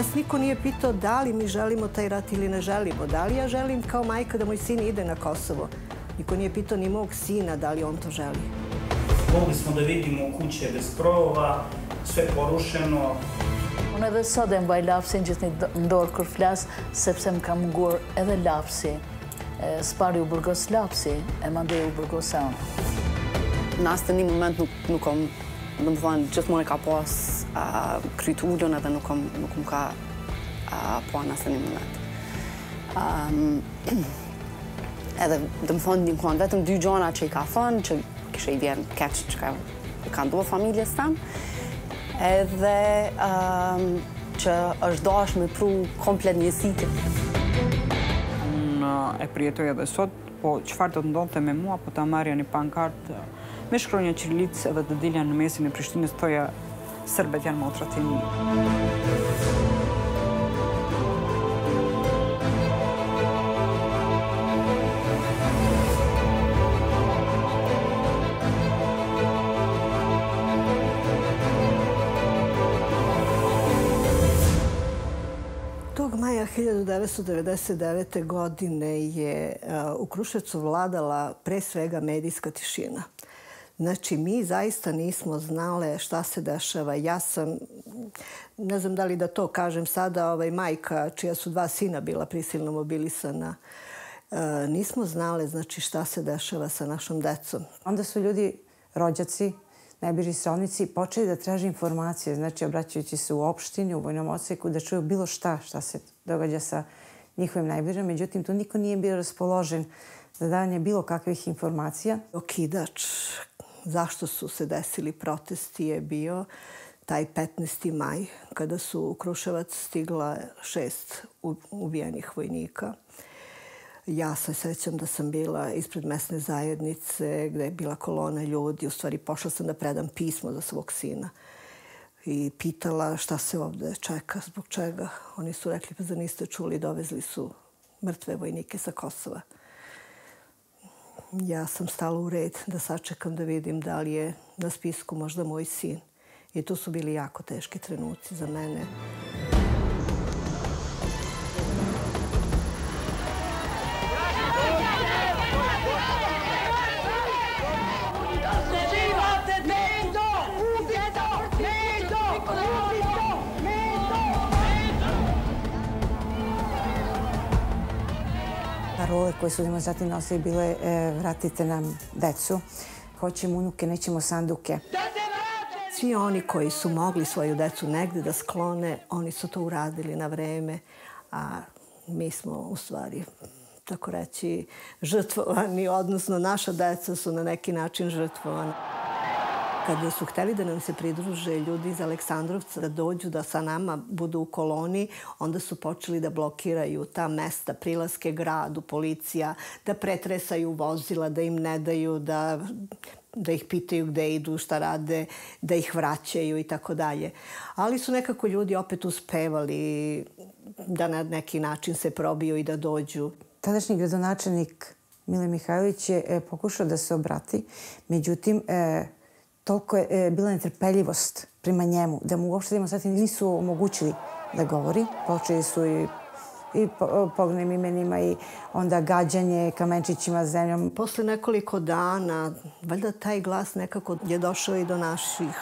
Nas niko nije pitao da li mi želimo taj rat ili ne želimo. Da li ja želim kao majka da moj sin ide na Kosovo. Niko nije pitao ni mog sina da li on to želi. Mogli smo da vidimo kuće bez krovova, sve porušeno. Unë edhe sot e mbaj lapsin gjithë një ndorë kër flas, sepse më kam mungur edhe lapsi. Spari u burgos lapsi, e mandej u burgos e unë. Në asë të një moment nuk, nuk kom, dhe më thonë, gjithmonë e ka pas uh, krytullën edhe nuk kom ka po në asë të një moment. Um, edhe dhe më thonë, një më vetëm dy gjona që i ka thonë, që kështë i vjen keqë që ka, ka ndohë familjes tamë, edhe um, që është dash me pru komplet njësitë. Unë e prijetoj edhe sot, po qëfar do të ndonë me mua, po të marja një pankartë me shkronja qirilicë edhe të dilja në mesin e Prishtinës, toja sërbet janë motrat e një. Tog maja 1999. godine je u Kruševcu vladala pre svega medijska tišina. Znači, mi zaista nismo znale šta se dešava. Ja sam, ne znam da li da to kažem sada, ovaj, majka čija su dva sina bila prisilno mobilisana, nismo znale znači, šta se dešava sa našom decom. Onda su ljudi, rođaci, najbliži srodnici, počeli da traže informacije, znači obraćajući se u opštini, u vojnom oceku, da čuju bilo šta šta se događa sa njihovim najbližim. Međutim, tu niko nije bio raspoložen za davanje bilo kakvih informacija. Okidač, zašto su se desili protesti je bio taj 15. maj, kada su u Kruševac stigla šest ubijenih vojnika. Ja se sećam da sam bila ispred mesne zajednice gde je bila kolona ljudi. U stvari pošla sam da predam pismo za svog sina i pitala šta se ovde čeka, zbog čega. Oni su rekli, pa za niste čuli, dovezli su mrtve vojnike sa Kosova. Ja sam stala u red da sačekam da vidim da li je na spisku možda moj sin. I to su bili jako teški trenuci za mene. Koje su demonstrati nosili bile e, vratite nam decu, hoćemo unuke, nećemo sanduke. Svi oni koji su mogli svoju decu negde da sklone, oni su to uradili na vreme, a mi smo u stvari tako reći, žrtvovani, odnosno naša deca su na neki način žrtvovani. Kada su hteli da nam se pridruže ljudi iz Aleksandrovca, da dođu da sa nama budu u koloni, onda su počeli da blokiraju ta mesta, prilaske gradu, policija, da pretresaju vozila, da im ne daju da da ih pitaju gde idu, šta rade, da ih vraćaju i tako dalje. Ali su nekako ljudi opet uspevali da na neki način se probiju i da dođu. Tadašnji gradonačelnik Mile Mihajlović je e, pokušao da se obrati, međutim, e, toliko je e, bila netrpeljivost prema njemu da mu uopšte demonstrati nisu omogućili da govori. Počeli su i i pognem imenima i onda gađanje kamenčićima zemljom. Posle nekoliko dana, valjda taj glas nekako je došao i do naših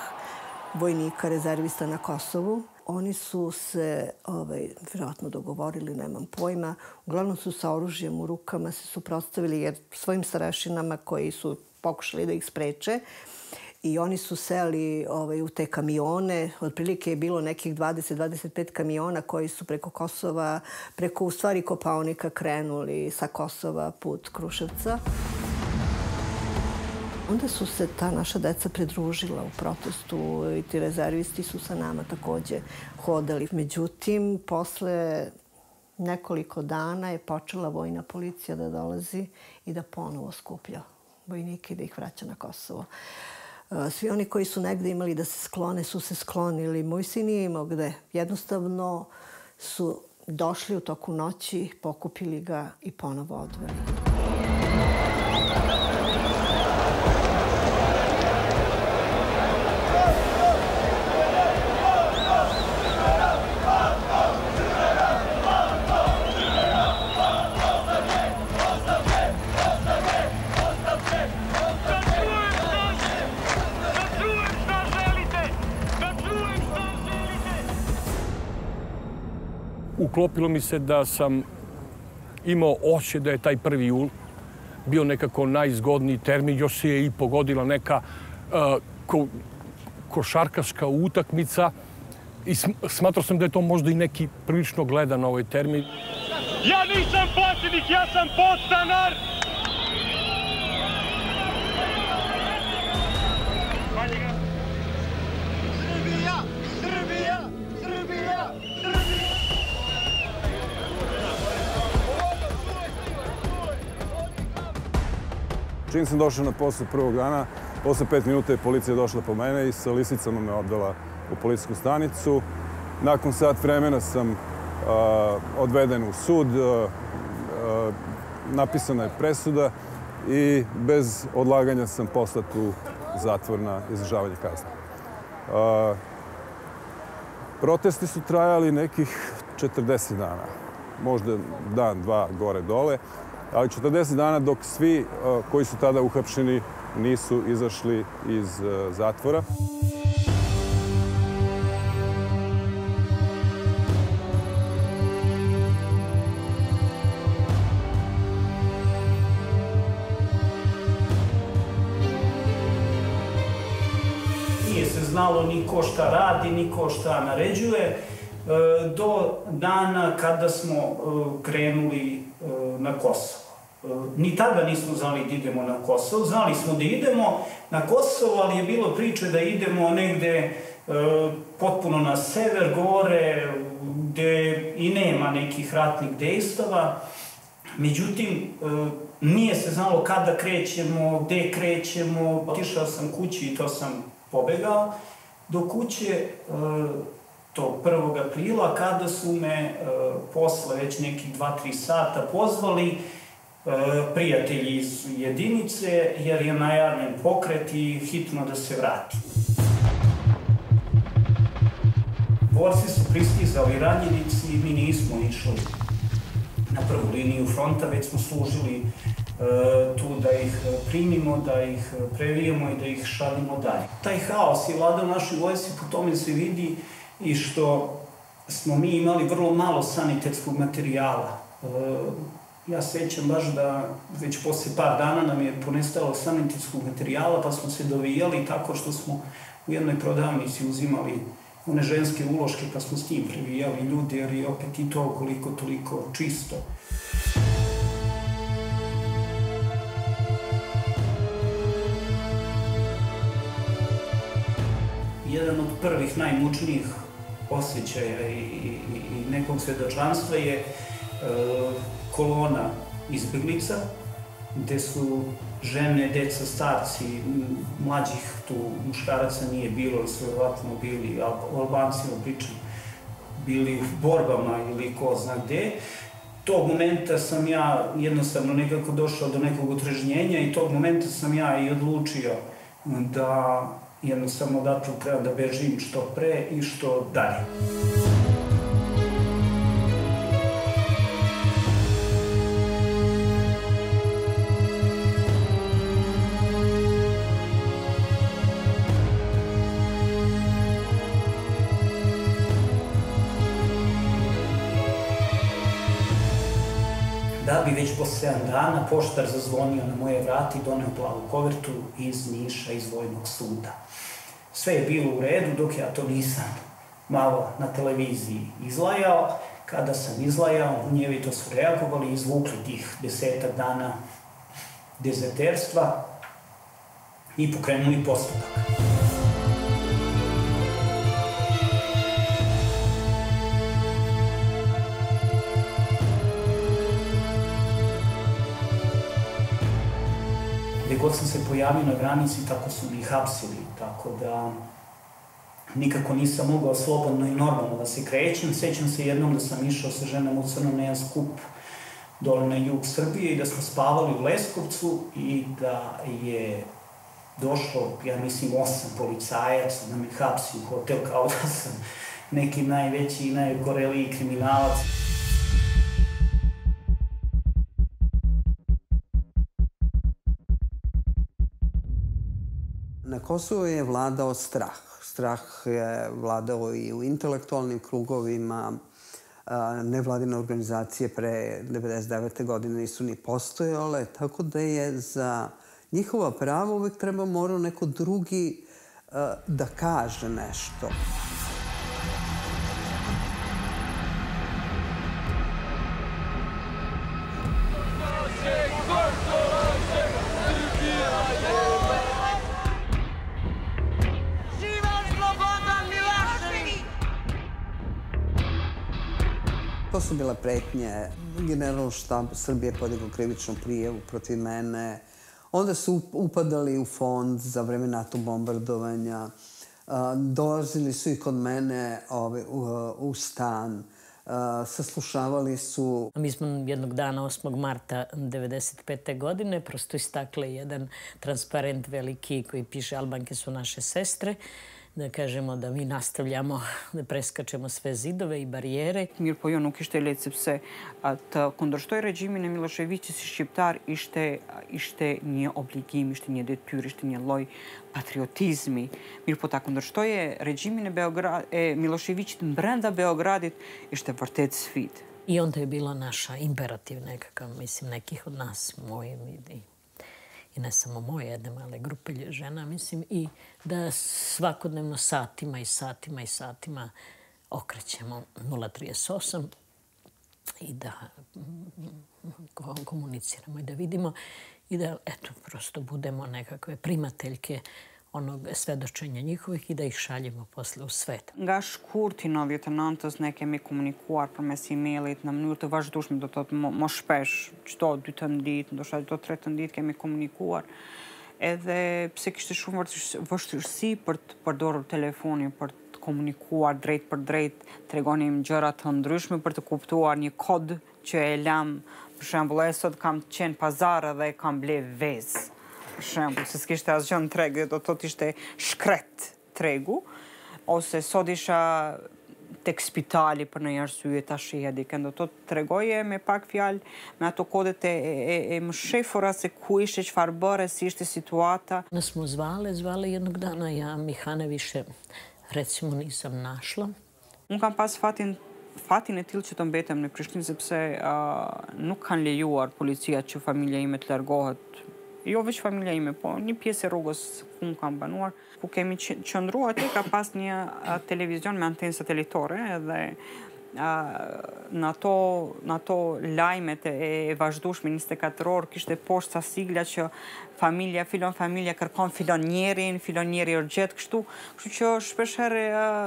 vojnika, rezervista na Kosovu. Oni su se, ovaj, vjerojatno dogovorili, nemam pojma, uglavnom su sa oružjem u rukama se suprotstavili jer svojim starešinama koji su pokušali da ih spreče, i oni su seli ovaj, u te kamione. Otprilike je bilo nekih 20-25 kamiona koji su preko Kosova, preko u stvari Kopaonika krenuli sa Kosova put Kruševca. Onda su se ta naša deca pridružila u protestu i ti rezervisti su sa nama takođe hodali. Međutim, posle nekoliko dana je počela vojna policija da dolazi i da ponovo skuplja vojnike da ih vraća na Kosovo. Svi oni koji su negde imali da se sklone su se sklonili. Moj sin nije imao gde. Jednostavno su došli u toku noći, pokupili ga i ponovo odveli. Uklopilo mi se da sam imao oće da je taj 1. jul bio nekako najzgodniji termin. Još se je i pogodila neka ko, košarkaška utakmica i smatrao sam da je to možda i neki prilično gledan ovaj termin. Ja nisam plaćenik, ja sam podstanar! Čim sam došao na posao prvog dana, posle pet minuta je policija došla po mene i sa lisicama me odvela u policijsku stanicu. Nakon sat vremena sam uh, odveden u sud, napisana je presuda i bez odlaganja sam poslat u zatvor na izdržavanje kazne. Protesti su trajali nekih 40 dana, možda dan, dva, gore, dole, ali 40 dana dok svi uh, koji su tada uhapšeni nisu izašli iz uh, zatvora. Nije se znalo ni ko šta radi, ni ko šta naređuje, e, do dana kada smo e, krenuli e, na Kosovo. Ni tada nismo znali da idemo na Kosovo, znali smo da idemo na Kosovo, ali je bilo priče da idemo negde potpuno na sever, gore, gde i nema nekih ratnih dejstava. Međutim, nije se znalo kada krećemo, gde krećemo. Otišao sam kući i to sam pobegao do kuće to 1. aprila kada su me posle već nekih 2-3 sata pozvali prijatelji iz jedinice jer je najavljen pokret i hitno da se vrati. Borci su pristizali ranjenici i mi nismo išli na prvu liniju fronta, već smo služili tu da ih primimo, da ih previjemo i da ih šaljemo dalje. Taj haos je vladao našoj vojsci, po tome se vidi i što smo mi imali vrlo malo sanitetskog materijala. Ja sećam baš da već posle par dana nam je ponestalo sanitetskog materijala, pa smo se dovijali tako što smo u jednoj prodavnici uzimali one ženske uloške, pa smo s tim previjali ljude, jer je opet i to koliko toliko čisto. jedan od prvih najmučnijih osjećaja i, i, i nekog svedočanstva je e, kolona izbjeglica, gde su žene, deca, starci, mlađih tu muškaraca nije bilo, ali su verovatno bili, o Albancima pričam, bili u borbama ili ko zna gde. Tog momenta sam ja jednostavno nekako došao do nekog otrežnjenja i tog momenta sam ja i odlučio da jednostavno odatle treba da bežim što pre i što dalje. Posle 7 dana poštar zazvonio na moje vrati i doneo plavu kovertu iz Niša, iz Vojnog suda. Sve je bilo u redu dok ja to nisam malo na televiziji izlajao. Kada sam izlajao, to su reagovali i izvukli tih desetak dana dezerterstva i pokrenuli postupak. Pojavio na granici, tako su mi hapsili, tako da nikako nisam mogao slobodno i normalno da se krećem. Sećam se jednom da sam išao sa ženom u Crnom na skup dole na jug Srbije i da smo spavali u Leskovcu i da je došlo, ja mislim, osam policajaca da me hapsi u hotel kao da sam neki najveći i najgoreliji kriminalac. Kosovo je vladao strah. Strah je vladao i u intelektualnim krugovima. nevladine organizacije pre 99. godine nisu ni postojale, tako da je za njihova prava uvek treba morao neko drugi da kaže nešto. Bile pretnje. Generalno štab Srbije podigao krivičnu prijevu protiv mene. Onda su upadali u fond za vreme NATO bombardovanja. Dolazili su i kod mene ove, u, u stan. Saslušavali su... Mi smo jednog dana, 8. marta 1995. godine, prosto istakle jedan transparent veliki koji piše Albanke su naše sestre da kažemo da mi nastavljamo da preskačemo sve zidove i barijere. Mir po jo nuk ishte letë sepse të kundërshtoj regjimin e Miloševiqit si shqiptar ishte ishte një obligim, ishte një detyrë, ishte një lloj patriotizmi. Mirë po ta kundërshtoje regjimin e Beograd e Miloševiqit brenda Beogradit ishte vërtet sfidë. I onda je bila naša imperativ nekakav, mislim, nekih od nas, mojim i i ne samo moje, jedne male grupe žena, mislim, i da svakodnevno satima i satima i satima okrećemo 038 i da komuniciramo i da vidimo i da, eto, prosto budemo nekakve primateljke onog svedočenja njihovih i da ih šaljemo posle u svet. Nga shkurti 99-ës ne kemi komunikuar për mes e-mailit në mënyrë të vazhdueshme, do të thotë më shpesh, çdo dy të ditë, ndoshta çdo tre të ditë kemi komunikuar. Edhe pse kishte shumë vështirësi për të përdorur telefonin për të komunikuar drejt për drejt, tregonim gjëra të ndryshme për të kuptuar një kod që e lam, për shembull, e sot kam qenë pazar dhe kam ble vezë për shembull, se s'kishte asgjë në treg, do të thotë ishte shkret tregu, ose sot isha tek spitali për në arsye ta shihja dikën, do të tregoje me pak fjalë me ato kodet e, e, e më shefura se ku ishte çfarë bëre, si ishte situata. Ne smo zvale, zvale jednog dana, ja Mihane više recimo nisam našla. Unë kam pas fatin fatin e tillë që të mbetem në Prishtinë sepse uh, nuk kanë lejuar policia që familja ime të largohet jo veç familja ime, po një pjesë e rrugës ku më kam banuar, ku kemi qëndru aty ka pas një televizion me antenë satelitore edhe në ato, në ato lajmet e, e vazhdushme 24 orë kishte poshtë sa sigla që familja, filon familja, kërkon filon njerin, filon njeri gjetë kështu, kështu që shpeshere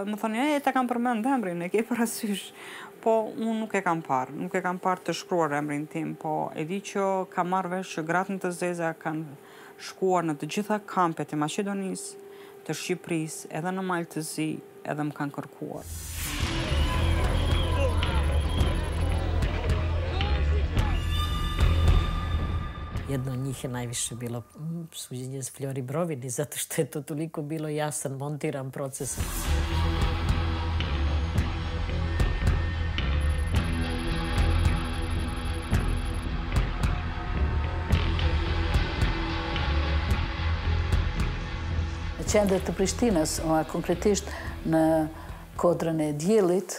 më thonë, e, ta kam përmend emrin, e ke parasysh, po unë nuk e kam parë, nuk e kam parë të shkruar emrin tim, po e di që kam marrë vesh që gratë të zeza kanë shkuar në të gjitha kampet e Macedonisë, të Shqipërisë, edhe në Maltëzi, edhe më kanë kërkuar. Jedno njih je najviše bilo suđenje s Flori Brovini, zato što je to toliko bilo jasan, montiran proces. Qendër të Prishtinës, konkretisht në kodrën e djelit,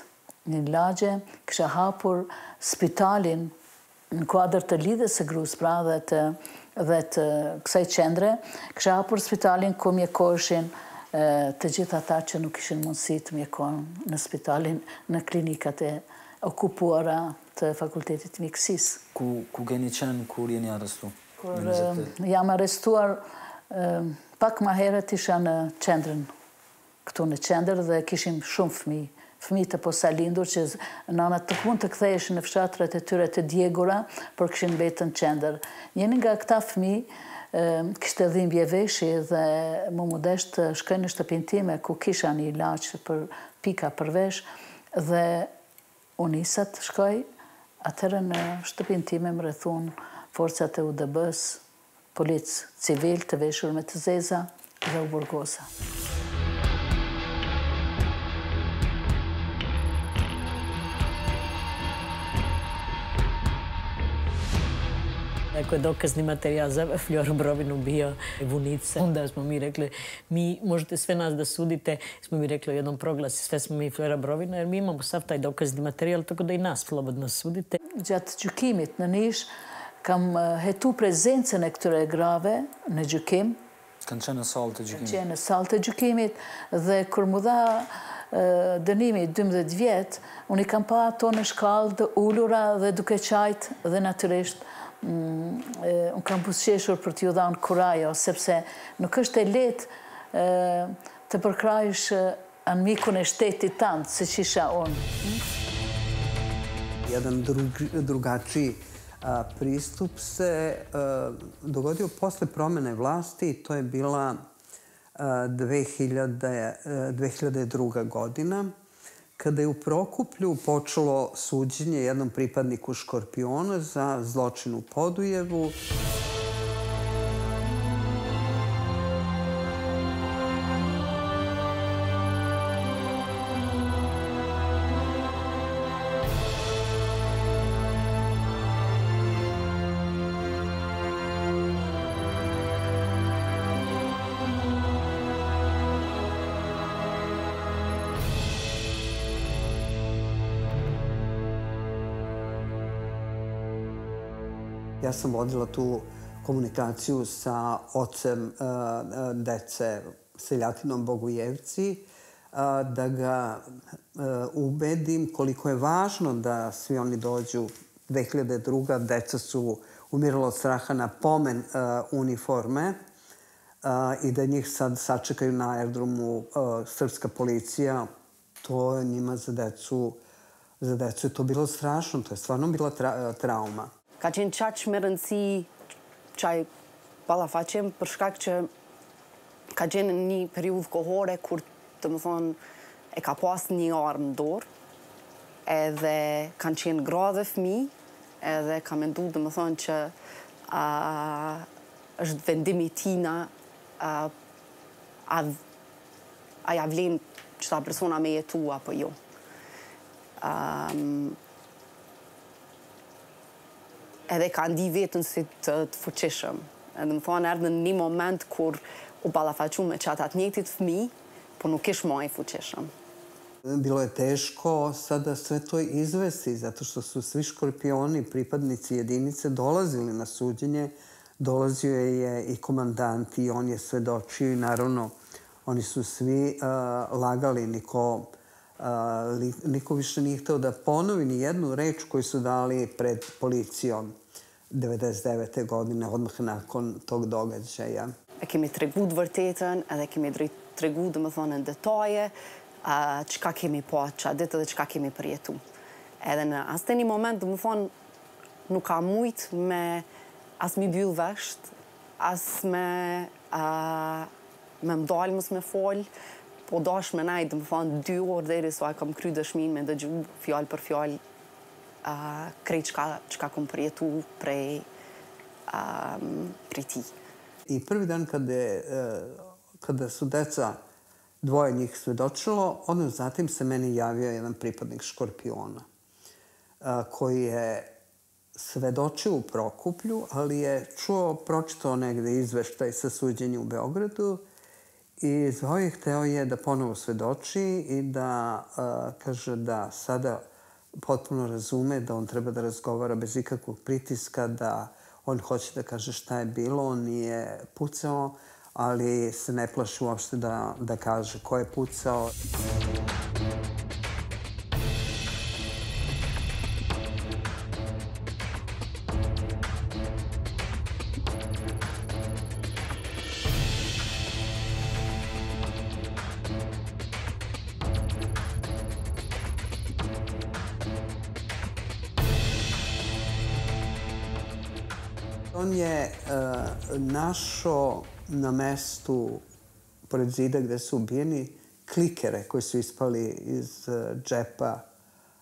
një lagje, kësha hapur spitalin në kuadrë të lidhës e grus, pra dhe të, dhe të kësaj qendre, kësha hapur spitalin ku mjekoshin të gjitha ta që nuk ishin mundësi të mjekon në spitalin në klinikat e okupuara të fakultetit mjekësis. Ku, ku geni qenë kur jeni arrestu? Kur jam arrestuar pak ma herët isha në qendrën, këtu në qendrë dhe kishim shumë fmi, fmi të posa lindur që nana të mund të kthejsh në fshatrat e tyre të djegura, por këshin betën qendrë. Njeni nga këta fmi, kishte dhimbje veshi dhe më mudesht të shkoj në shtëpin time ku kisha një laqë për pika për vesh dhe unisat shkoj atërë në shtëpin time më rethun forcat e UDB-s, policë civil të veshur me të zeza dhe u burgosa. Ako je dokazni materijal za Fljoru Brovinu bio vunica, onda smo mi rekli, mi možete sve nas da sudite, smo mi rekli u jednom proglasi, sve smo mi Flora Brovina, jer mi imamo sav taj dokazni materijal, tako da i nas slobodno sudite. Gjatë gjykimit në nish, kam hetu prezence në këtëre grave në gjykim. Kanë qenë në salë të gjykimit? Kanë qenë në salë të gjykimit dhe kër mu dha dënimi 12 vjetë, unë i kam pa ato në shkallë dhe ullura dhe duke qajtë dhe natyrisht mm, unë kam pusqeshur për t'ju dhanë kurajo, sepse nuk është e letë të përkrajsh anë mikun e shtetit tanë, se që isha unë. Jedan drugačiji pristup se dogodio posle promene vlasti, to je bila 2002. godina, kada je u Prokuplju počelo suđenje jednom pripadniku Škorpiona za zločin u Podujevu. Sam vodila tu komunikaciju sa ocem uh, dece Seljatinom Bogujevci uh, da ga ubedim koliko je važno da svi oni dođu 2002. Deca su umirala od straha na pomen uniforme i da njih sad sačekaju na aerodromu srpska policija. To je njima za decu, za decu je to bilo strašno. To je stvarno bila tra trauma. Ka qenë qaq me rëndësi qaj pala facem për shkak që ka qenë një periudhë kohore kur të më thonë e ka pas një armë dorë edhe kanë qenë gra dhe fmi edhe ka mendu dhe më thonë që a, është vendimi tina a, a, a javlen që ta persona me jetu apo jo. Um, edhe ka ndi vetën si të, të fuqishëm. Edhe më thonë erdhe në një moment kur u balafaqu me qatë atë njëtit fmi, po nuk ish moj fuqishëm. Bilo je teško sada sve to izvesti, zato što su svi škorpioni, pripadnici jedinice, dolazili na suđenje. Dolazio je i komandant i on je svedočio i naravno oni su svi uh, lagali, niko, uh, li, niko više nije hteo da ponovi ni jednu reč koju su dali pred policijom. 99. godine, odmah nakon tog događaja. E kemi tregu të vërtetën edhe kemi tregu dhe më thonë në detaje qka kemi po qa ditë dhe qka kemi përjetu. Edhe në asë të një moment dhe më thonë nuk ka mujt me as mi byllë vesht, as me me mdalë mës me folë, po dash me najtë dhe më thonë dy orë dhe i risua kam kry dëshmin me dëgju fjallë për fjallë krejt čka, čka kom prijetu prej, um, prej ti. I prvi dan kada, je, kada su deca dvoje njih svedočilo, onda zatim se meni javio jedan pripadnik Škorpiona koji je svedočio u Prokuplju, ali je čuo, pročitao negde izveštaj sa suđenja u Beogradu i zvao je hteo je da ponovo svedoči i da kaže da sada potpuno razume da on treba da razgovara bez ikakvog pritiska, da on hoće da kaže šta je bilo, on nije pucao, ali se ne plaši uopšte da, da kaže ko je pucao. On našao na mestu pored zida gde su ubijeni klikere koji su ispali iz uh, džepa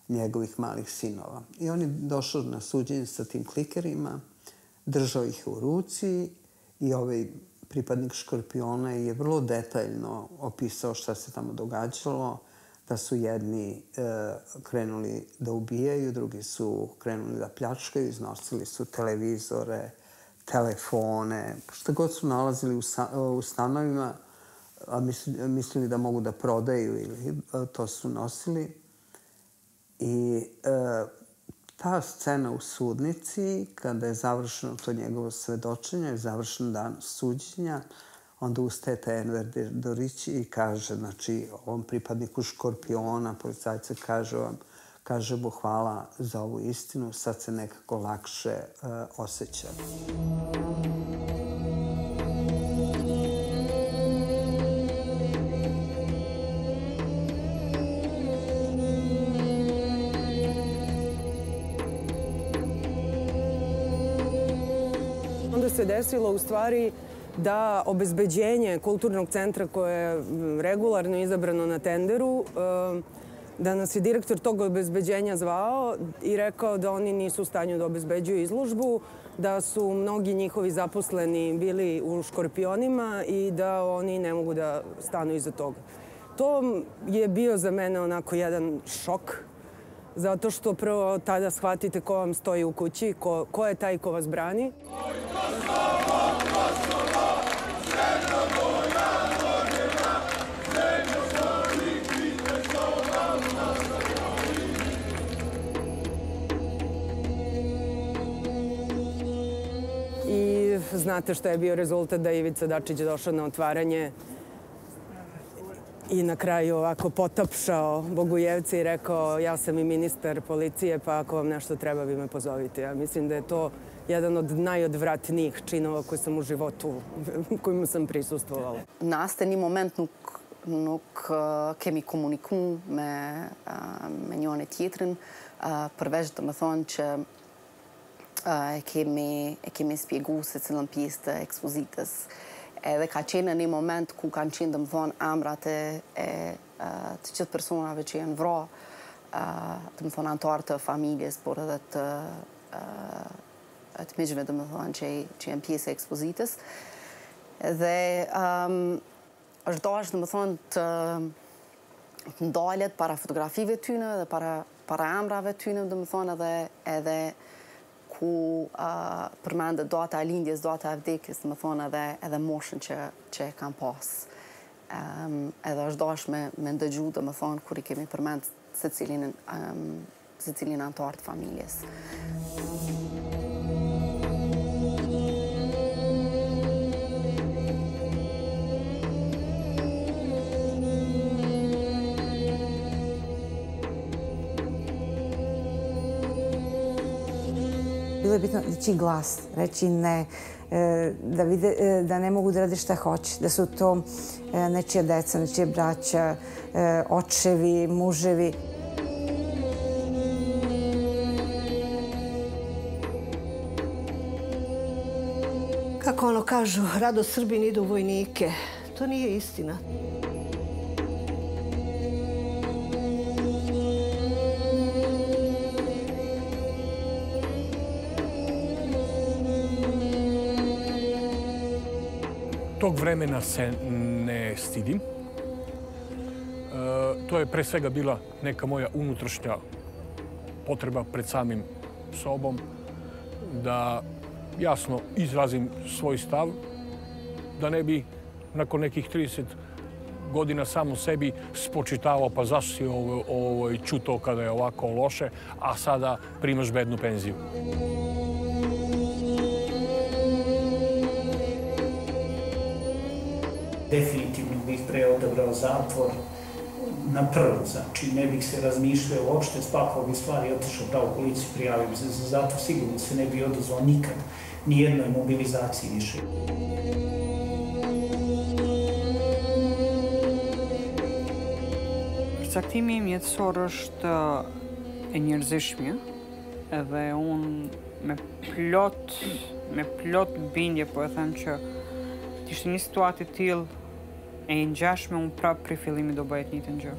njegovih malih sinova. I on je došao na suđenje sa tim klikerima, držao ih u ruci i ovaj pripadnik Škorpiona je vrlo detaljno opisao šta se tamo događalo, da su jedni e, krenuli da ubijaju, drugi su krenuli da pljačkaju, iznosili su televizore, telefone, šta god su nalazili u, u stanovima, a mislili da mogu da prodaju ili to su nosili. I e, ta scena u sudnici, kada je završeno to njegovo svedočenje, završen dan suđenja, onda ustaje taj Enver Dorić i kaže, znači, ovom pripadniku Škorpiona, policajca, kaže vam, kaže mu hvala za ovu istinu, sad se nekako lakše uh, osjeća. Onda se desilo u stvari da obezbeđenje kulturnog centra koje je regularno izabrano na tenderu uh, da nas je direktor tog obezbeđenja zvao i rekao da oni nisu u stanju da obezbeđuju izložbu, da su mnogi njihovi zaposleni bili u škorpionima i da oni ne mogu da stanu iza toga. To je bio za mene onako jedan šok, zato što prvo tada shvatite ko vam stoji u kući, ko, ko je taj ko vas brani. Znate šta je bio rezultat da je Ivica Dačić došao na otvaranje i na kraju ovako potapšao Bogujevci i rekao ja sam i ministar policije pa ako vam nešto treba vi me pozovite. Ja mislim da je to jedan od najodvratnijih činova koji sam u životu, kojima sam prisustvovala. Uh, kemi komuniku me, uh, me njone tjetrin, uh, përveç të më thonë që e kemi, e kemi spjegu se cilën pjesë të ekspozitës. Edhe ka qenë në një moment ku kanë qenë, dhe më thonë, amrat e, të qëtë personave që janë vra, të më thonë, antarë të familjes, por edhe të, të miqve, dhe më thonë, që, që janë pjesë e ekspozitës. Dhe um, është dash, dhe më thonë, të, të ndalet para fotografive tyne dhe para, para amrave tyne, dhe më thonë, edhe, edhe ku uh, përmendë data e lindjes, data e vdekjes, më thonë edhe, edhe moshën që, që e kam pas. Um, edhe është dash me, me ndëgju dhe më thonë kur i kemi përmendë se cilin, um, se cilin antartë familjes. Bilo je bitno reći glas, reći ne, e, da vide e, da ne mogu da rade šta hoće, da su to e, nečija deca, nečija braća, očevi, muževi. Kako ono kažu, rado Srbin ide u vojnike. To nije istina. Tog vremena se ne stidim. E, to je pre svega bila neka moja unutrašnja potreba pred samim sobom da jasno izrazim svoj stav, da ne bi nakon nekih 30 godina samo sebi spočitavao pa zašto si ovo, ovo čuto kada je ovako loše, a sada primaš bednu penziju. Definitivno bih pre odabrao zatvor na prvo, znači ne bih se razmišljao uopšte, spakao bih stvari otišao pravo policiju, prijavio bi se za zatvor, sigurno se ne bi odazvao nikad, ni jednoj mobilizaciji više. Përcaktimi im jetësor është e njerëzishmja, edhe unë me plot, me plot bindje po e them që ishte një situatë tillë e i ngjashme unë prapë pri fillimi do bëhet një të gjë.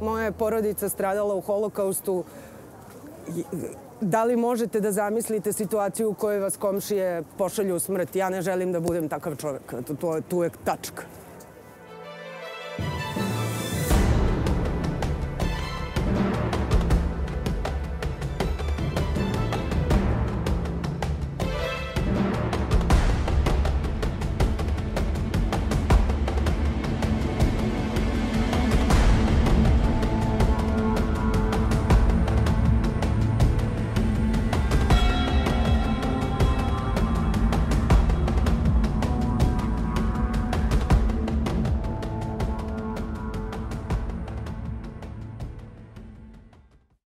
Moja je porodica stradala u holokaustu da li možete da zamislite situaciju u kojoj vas komšije pošalju u smrt? Ja ne želim da budem takav čovek. Tu, tu je tačka.